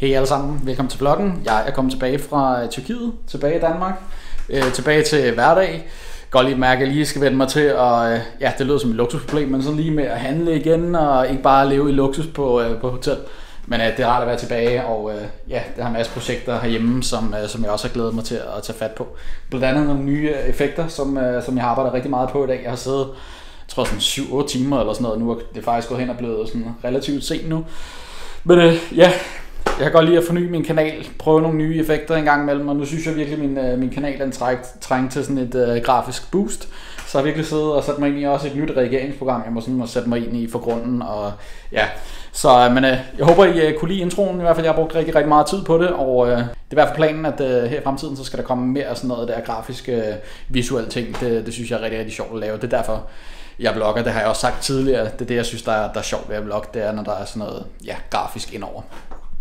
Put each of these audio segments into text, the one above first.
Hej alle sammen, velkommen til vloggen. Jeg er kommet tilbage fra øh, Tyrkiet, tilbage i Danmark, øh, tilbage til hverdag. Godt lige mærke, at jeg lige skal vende mig til, og øh, ja, det lyder som et luksusproblem, men sådan lige med at handle igen, og ikke bare leve i luksus på, øh, på hotel. Men øh, det er rart at være tilbage, og øh, ja, det har masser projekter herhjemme, som, øh, som jeg også har glædet mig til at tage fat på. Blandt andet nogle nye øh, effekter, som, øh, som jeg har arbejdet rigtig meget på i dag. Jeg har siddet, jeg tror sådan 7-8 timer eller sådan noget nu, og det er faktisk gået hen og blevet sådan relativt sent nu. Men øh, ja, jeg kan godt lide at forny min kanal, prøve nogle nye effekter en gang imellem, og nu synes jeg virkelig, at min, øh, min kanal er træng, træng til sådan et øh, grafisk boost. Så jeg har virkelig siddet og sat mig ind i også et nyt regeringsprogram, jeg må sådan må sætte mig ind i for grunden, og ja. Så øh, men, øh, jeg håber, I øh, kunne lide introen, i hvert fald jeg har brugt rigtig, rigtig meget tid på det, og øh, det er i hvert fald planen, at øh, her i fremtiden, så skal der komme mere af sådan noget der grafiske, øh, visuelle ting. Det, det synes jeg er rigtig, rigtig sjovt at lave. Det er derfor, jeg blogger, det har jeg også sagt tidligere. Det er det, jeg synes, der er, der er sjovt ved at blogge, det er, når der er sådan noget ja, grafisk indover.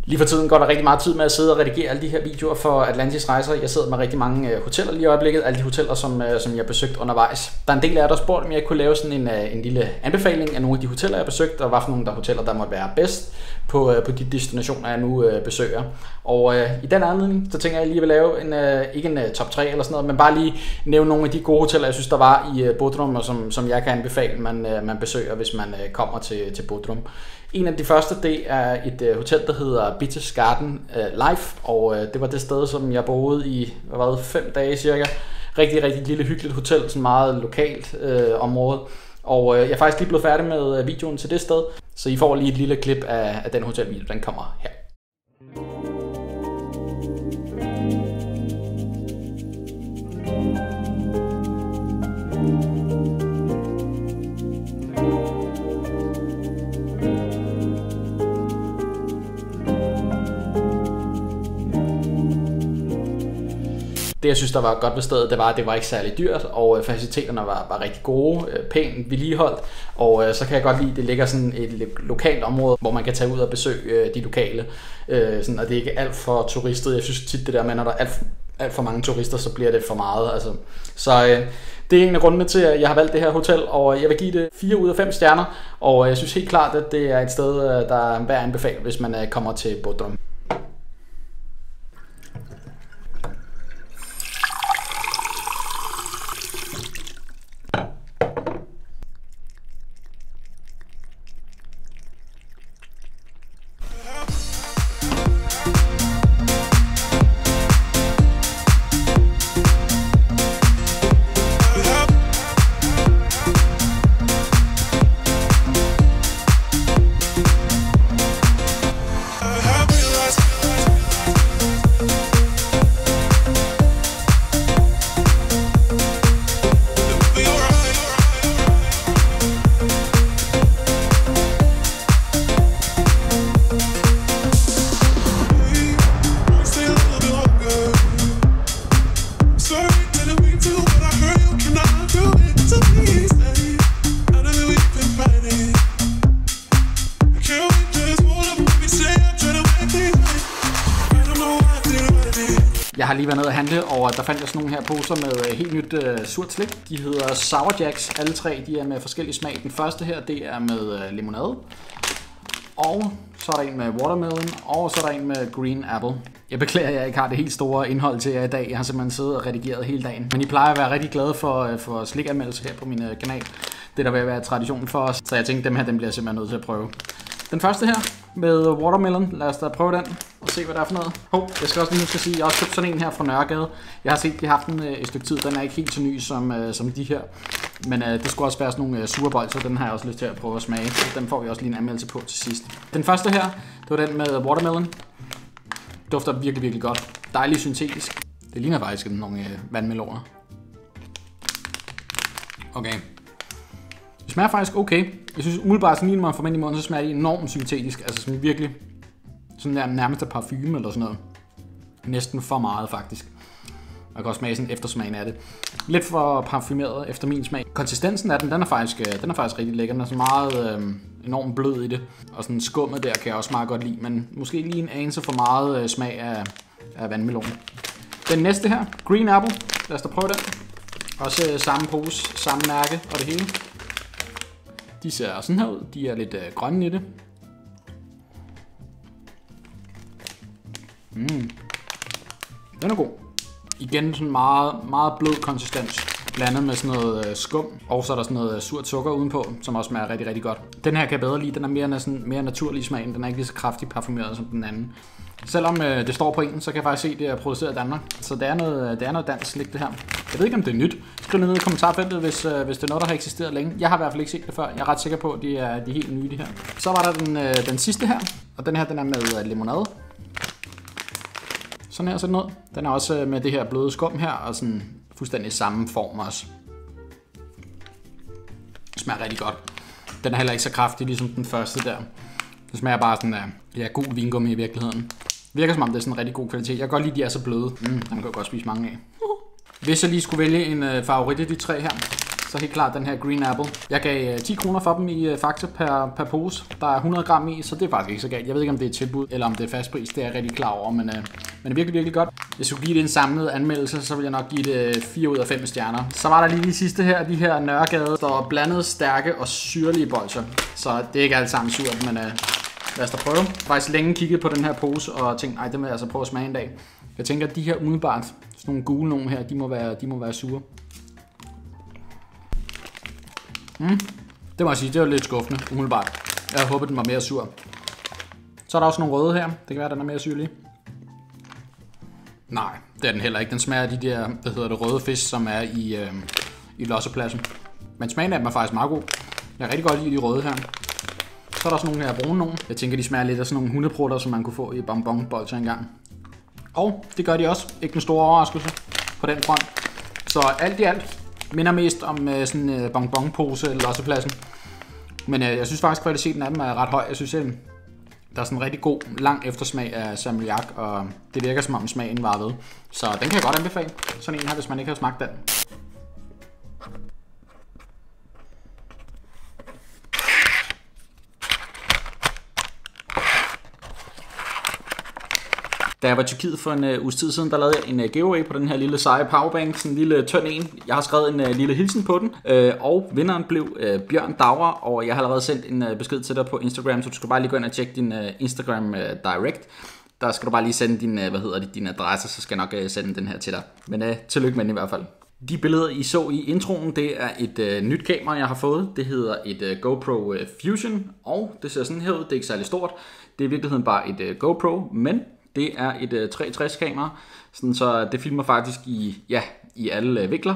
Lige for tiden går der rigtig meget tid med at sidde og redigere alle de her videoer for Atlantis Rejser. Jeg sidder med rigtig mange øh, hoteller lige i øjeblikket, alle de hoteller, som, øh, som jeg har besøgt undervejs. Der er en del af jer, der spurgte, om jeg kunne lave sådan en, øh, en lille anbefaling af nogle af de hoteller, jeg har besøgt, og hvad for nogle der hoteller, der måtte være bedst på, øh, på de destinationer, jeg nu øh, besøger. Og øh, i den anledning, så tænker jeg lige at lave en, øh, ikke en øh, top 3 eller sådan noget, men bare lige nævne nogle af de gode hoteller, jeg synes, der var i Bodrum, og som, som jeg kan anbefale, man, man besøger, hvis man kommer til, til Bodrum. En af de første, det er et øh, hotel, der hedder Beaches Garden øh, Life, og øh, det var det sted, som jeg boede i, hvad var det, fem dage cirka. Rigtig, rigtig lille, hyggeligt hotel, sådan meget lokalt øh, område. Og øh, jeg er faktisk lige blevet færdig med øh, videoen til det sted, så I får lige et lille klip af, af den hotelvideo, den kommer her. Det jeg synes, der var godt ved stedet, det var, at det var ikke særlig dyrt, og øh, faciliteterne var, var rigtig gode, øh, pænt vedligeholdt, og øh, så kan jeg godt lide, at det ligger sådan et lokalt område, hvor man kan tage ud og besøge øh, de lokale, øh, sådan, og det er ikke alt for turistet. Jeg synes tit det der med, når der er alt, alt for mange turister, så bliver det for meget. Altså. Så øh, det er en af grundene til, at jeg har valgt det her hotel, og øh, jeg vil give det 4 ud af 5 stjerner, og jeg synes helt klart, at det er et sted, der er værd at anbefale, hvis man kommer til Bodrum. Jeg har lige været nede og handle, og der fandt jeg sådan nogle her poser med øh, helt nyt øh, surt slik. De hedder Sour Jacks, alle tre. De er med forskellige smag. Den første her, det er med øh, limonade. Og så er der en med watermelon, og så er der en med green apple. Jeg beklager, at jeg ikke har det helt store indhold til jer i dag. Jeg har simpelthen siddet og redigeret hele dagen. Men I plejer at være rigtig glade for, øh, for slikanmeldelser her på min øh, kanal. Det der vil være traditionen for os. Så jeg tænkte, dem her dem bliver jeg simpelthen nødt til at prøve. Den første her med watermelon. Lad os da prøve den og se, hvad der er for noget. Hov, jeg skal også lige huske at sige, at jeg har også købt sådan en her fra Nørregade. Jeg har set, de har haft den øh, et stykke tid. Den er ikke helt så ny som, øh, som de her. Men øh, det skulle også være sådan nogle øh, sure så den har jeg også lyst til at prøve at smage. Så den får vi også lige en anmeldelse på til sidst. Den første her, det var den med watermelon. Dufter virkelig, virkelig godt. Dejlig syntetisk. Det ligner faktisk nogle øh, vandmeloner. Okay. Det smager faktisk okay. Jeg synes umiddelbart, sådan lige når man får ind i munden, så smager det enormt syntetisk. Altså sådan virkelig, sådan der nærmest af parfume eller sådan noget. Næsten for meget faktisk. Man kan også smage sådan eftersmagen af det. Lidt for parfumeret efter min smag. Konsistensen af den, den er faktisk, øh, den er faktisk rigtig lækker. Den er så meget øh, enormt blød i det. Og sådan skummet der kan jeg også meget godt lide. Men måske lige en anelse for meget øh, smag af, af vandmelon. Den næste her, Green Apple. Lad os da prøve den. Også øh, samme pose, samme mærke og det hele. De ser sådan her ud. De er lidt øh, grønne i det. Mm. Den er god. Igen sådan meget, meget blød konsistens, blandet med sådan noget øh, skum, og så er der sådan noget øh, surt sukker udenpå, som også smager rigtig, rigtig godt. Den her kan jeg bedre lide, den er mere, sådan, mere naturlig i smagen, den er ikke lige så kraftigt parfumeret som den anden. Selvom øh, det står på en, så kan jeg faktisk se, at det er produceret i Danmark. Så det er noget, øh, det er noget dansk slik, det her. Jeg ved ikke, om det er nyt. Skriv ned i kommentarfeltet, hvis, øh, hvis det er noget, der har eksisteret længe. Jeg har i hvert fald ikke set det før. Jeg er ret sikker på, at de er, de er helt nye, de her. Så var der den, øh, den sidste her, og den her den er med øh, limonade. Sådan her ser den ud. Den er også øh, med det her bløde skum her, og sådan fuldstændig samme form også. Det smager rigtig godt. Den er heller ikke så kraftig, ligesom den første der. Det smager bare sådan af ja, god vingummi i virkeligheden. Virker som om det er sådan en rigtig god kvalitet. Jeg kan godt lide, at de er så bløde. Mm, dem kan jeg godt spise mange af. Hvis jeg lige skulle vælge en øh, favorit af de tre her, så helt klart den her Green Apple. Jeg gav øh, 10 kroner for dem i øh, Fakta per, per pose. Der er 100 gram i, så det er faktisk ikke så galt. Jeg ved ikke, om det er tilbud, eller om det er fast pris. Det er jeg rigtig klar over, men, øh, men det er virkelig, virkelig godt. Hvis jeg skulle give det en samlet anmeldelse, så vil jeg nok give det øh, 4 ud af 5 stjerner. Så var der lige de sidste her, de her Nørregade, der blandet stærke og syrlige bolcher. Så det er ikke alt sammen surt, men øh, lad os da prøve. Jeg har faktisk længe kigget på den her pose og tænkt, nej, det må jeg altså prøve at smage en dag. Jeg tænker, at de her umiddelbart, sådan nogle gule nogle her, de må være, de må være sure. Mm. Det må jeg sige, det var lidt skuffende, umiddelbart. Jeg havde håbet, den var mere sur. Så er der også nogle røde her. Det kan være, den er mere syrlig. Nej, det er den heller ikke. Den smager af de der, hvad hedder det, røde fisk, som er i, øh, i lossepladsen. Men smagen af dem er faktisk meget god. Jeg kan rigtig godt lide de røde her. Så er der også nogle her brune nogle. Jeg tænker, de smager lidt af sådan nogle hundeprutter, som man kunne få i bonbonbolser engang. Og det gør de også. Ikke en stor overraskelse på den front. Så alt i alt minder mest om øh, sådan en øh, bonbonpose eller lossepladsen. Men øh, jeg synes faktisk, at kvaliteten af dem er ret høj. Jeg synes, at der er sådan en rigtig god, lang eftersmag af salmiak, og det virker som om smagen var ved. Så den kan jeg godt anbefale. Sådan en her, hvis man ikke har smagt den. Da jeg var i Tyrkiet for en uh, uges tid siden, der lavede jeg en uh, giveaway på den her lille seje powerbank, sådan en lille øh, tynd en. Jeg har skrevet en uh, lille hilsen på den, uh, og vinderen blev uh, Bjørn Dauer, og jeg har allerede sendt en uh, besked til dig på Instagram, så du skal bare lige gå ind og tjekke din uh, Instagram uh, direct. Der skal du bare lige sende din, uh, hvad hedder det, din adresse, så skal jeg nok uh, sende den her til dig. Men uh, tillykke med den i hvert fald. De billeder, I så i introen, det er et øh, nyt kamera, jeg har fået. Det hedder et øh, GoPro øh, Fusion, og det ser sådan her ud. Det er ikke særlig stort. Det er i virkeligheden bare et øh, GoPro, men det er et øh, 360 kamera, sådan så det filmer faktisk i, ja, i alle øh, vinkler. vikler.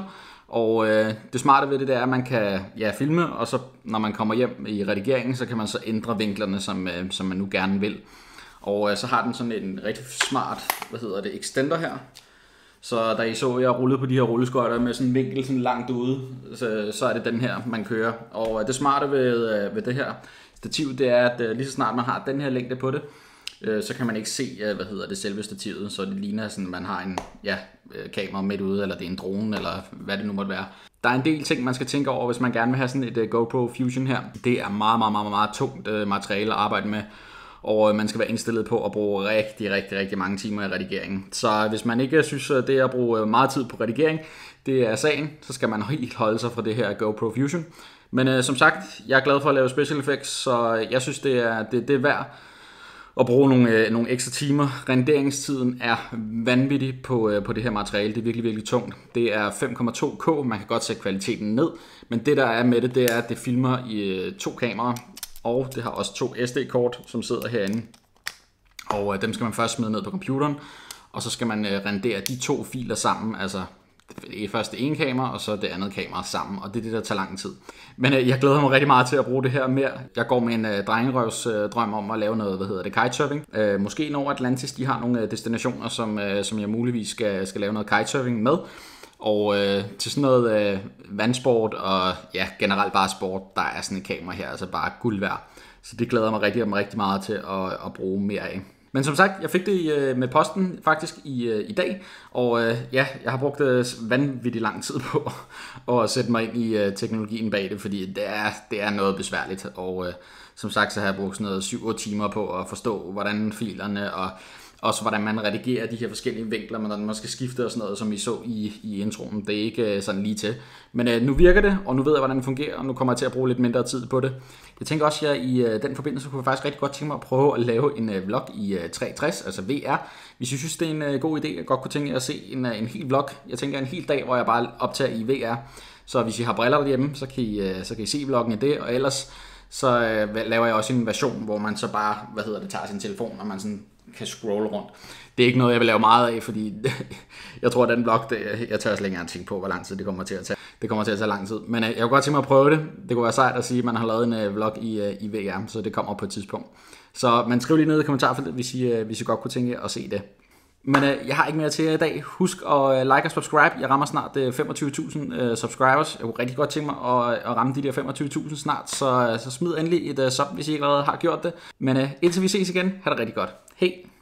Og øh, det smarte ved det, det er, at man kan ja, filme, og så når man kommer hjem i redigeringen, så kan man så ændre vinklerne, som, øh, som man nu gerne vil. Og øh, så har den sådan en rigtig smart, hvad hedder det, extender her. Så da I så, jeg rullede på de her rulleskøjter med sådan en vinkel sådan langt ude, så, så er det den her, man kører. Og øh, det smarte ved, øh, ved det her stativ, det er, at øh, lige så snart man har den her længde på det, øh, så kan man ikke se, øh, hvad hedder det, selve stativet, så det ligner sådan, at man har en ja, øh, kamera midt ude, eller det er en drone, eller hvad det nu måtte være. Der er en del ting, man skal tænke over, hvis man gerne vil have sådan et øh, GoPro Fusion her. Det er meget, meget, meget, meget tungt øh, materiale at arbejde med, og øh, man skal være indstillet på at bruge rigtig, rigtig, rigtig mange timer i redigeringen. Så hvis man ikke øh, synes, at det er at bruge meget tid på redigering, det er sagen, så skal man helt holde sig fra det her GoPro Fusion. Men øh, som sagt, jeg er glad for at lave special effects, så jeg synes, det er, det, det er værd at bruge nogle, øh, nogle ekstra timer. Renderingstiden er vanvittig på, øh, på det her materiale. Det er virkelig, virkelig tungt. Det er 5,2K. Man kan godt sætte kvaliteten ned. Men det, der er med det, det er, at det filmer i øh, to kameraer. Og det har også to SD-kort, som sidder herinde. Og øh, dem skal man først smide ned på computeren. Og så skal man øh, rendere de to filer sammen, altså det er først det ene kamera, og så det andet kamera sammen, og det er det, der tager lang tid. Men øh, jeg glæder mig rigtig meget til at bruge det her mere. Jeg går med en øh, drengerøvs øh, drøm om at lave noget, hvad hedder det, kitesurfing. Øh, måske når Atlantis, de har nogle øh, destinationer, som, øh, som jeg muligvis skal, skal lave noget kitesurfing med. Og øh, til sådan noget øh, vandsport og ja, generelt bare sport, der er sådan et kamera her, altså bare guld værd. Så det glæder mig rigtig, rigtig meget til at, at bruge mere af. Men som sagt, jeg fik det øh, med posten faktisk i, øh, i dag, og øh, ja, jeg har brugt øh, vanvittig lang tid på at sætte mig ind i øh, teknologien bag det, fordi det er, det er noget besværligt, og øh, som sagt, så har jeg brugt sådan noget 7 timer på at forstå, hvordan filerne og også hvordan man redigerer de her forskellige vinkler, hvordan man skal skifte og sådan noget, som vi så i, i introen. Det er ikke øh, sådan lige til. Men øh, nu virker det, og nu ved jeg, hvordan det fungerer, og nu kommer jeg til at bruge lidt mindre tid på det. Jeg tænker også, at jeg i øh, den forbindelse kunne jeg faktisk rigtig godt tænke mig at prøve at lave en øh, vlog i øh, 360, altså VR. Hvis I synes, det er en øh, god idé, jeg godt kunne tænke jer at se en, øh, en hel vlog. Jeg tænker en hel dag, hvor jeg bare optager i VR. Så hvis I har briller derhjemme, så kan I, øh, så kan I se vloggen i det, og ellers så øh, laver jeg også en version, hvor man så bare, hvad hedder det, tager sin telefon, og man sådan kan scrolle rundt. Det er ikke noget, jeg vil lave meget af, fordi jeg tror, at den blog, det, jeg tør slet ikke engang tænke på, hvor lang tid det kommer til at tage. Det kommer til at tage lang tid. Men øh, jeg kunne godt tænke mig at prøve det. Det kunne være sejt at sige, at man har lavet en øh, vlog i, øh, i VR, så det kommer på et tidspunkt. Så man skriv lige ned i kommentarfeltet, hvis I, øh, hvis I godt kunne tænke at se det. Men øh, jeg har ikke mere til jer i dag. Husk at øh, like og subscribe. Jeg rammer snart øh, 25.000 øh, subscribers. Jeg kunne rigtig godt tænke mig at, øh, at ramme de der 25.000 snart, så, øh, så smid endelig et øh, sub, hvis I ikke allerede har gjort det. Men øh, indtil vi ses igen, ha' det rigtig godt. Hej!